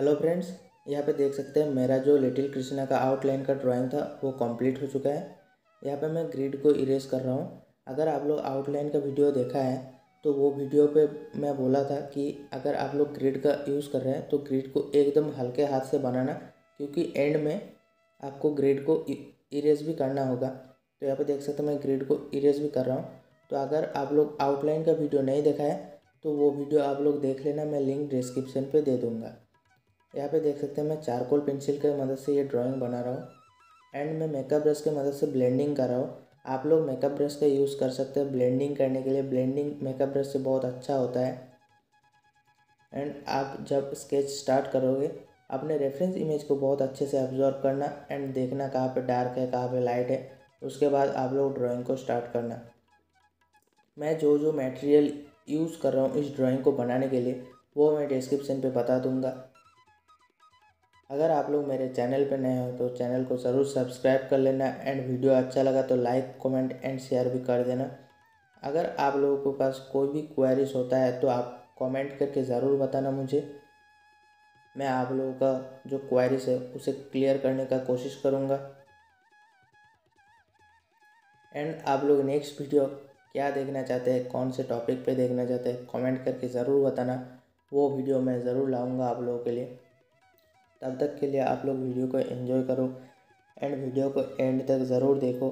Hello friends यहाँ पे देख सकते हैं मेरा जो लिटिल कृष्णा का आउटलाइन का ड्राइंग था, वो कंप्लीट हो चुका है। यहाँ पे मैं ग्रिड को इरेज कर रहा हूँ। अगर आप लोग आउटलाइन का वीडियो देखा है तो वो वीडियो पे मैं बोला था कि अगर आप लोग ग्रिड का यूज़ कर रहे हैं तो ग्रिड को एकदम हल्के हाथ से बनाना, क्योंकि एंड में आपको ग्रिड को इरेज भी करना होगा। तो यहाँ पे देख सकते मैं ग्रिड को इरेज भी कर रहा हूँ। तो अगर आप लोग आउटलाइन का वीडियो नहीं देखा है तो वो वीडियो आप लोग देख लेना, मैं लिंक डिस्क्रिप्शन पे दे दूँगा। यहाँ पे देख सकते हैं मैं चारकोल पेंसिल की मदद से ये ड्राइंग बना रहा हूँ। एंड मैं मेकअप ब्रश की मदद से ब्लेंडिंग कर रहा हूँ। आप लोग मेकअप ब्रश का यूज़ कर सकते हैं ब्लेंडिंग करने के लिए। ब्लेंडिंग मेकअप ब्रश से बहुत अच्छा होता है। एंड आप जब स्केच स्टार्ट करोगे, अपने रेफरेंस इमेज को बहुत अच्छे से ऑब्ज़र्व करना एंड देखना कहाँ पे डार्क है, कहाँ पे लाइट है। उसके बाद आप लोग ड्राइंग को स्टार्ट करना। मैं जो जो मटेरियल यूज़ कर रहा हूँ इस ड्राइंग को बनाने के लिए, वो मैं डिस्क्रिप्शन पे बता दूँगा। अगर आप लोग मेरे चैनल पर नए हो तो चैनल को ज़रूर सब्सक्राइब कर लेना एंड वीडियो अच्छा लगा तो लाइक, कमेंट एंड शेयर भी कर देना। अगर आप लोगों के पास कोई भी क्वेरीज होता है तो आप कमेंट करके ज़रूर बताना मुझे। मैं आप लोगों का जो क्वेरीज है उसे क्लियर करने का कोशिश करूँगा। एंड आप लोग नेक्स्ट वीडियो क्या देखना चाहते हैं, कौन से टॉपिक पे देखना चाहते हैं कमेंट करके ज़रूर बताना। वो वीडियो मैं ज़रूर लाऊँगा आप लोगों के लिए। तब तक के लिए आप लोग वीडियो को एंजॉय करो एंड वीडियो को एंड तक ज़रूर देखो।